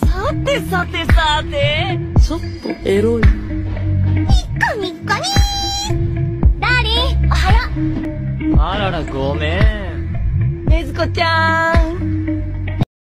さてさてさて。ちょっとエロい。みっこみっこに。ダーリンおはよう。あららごめん。ねずこちゃん。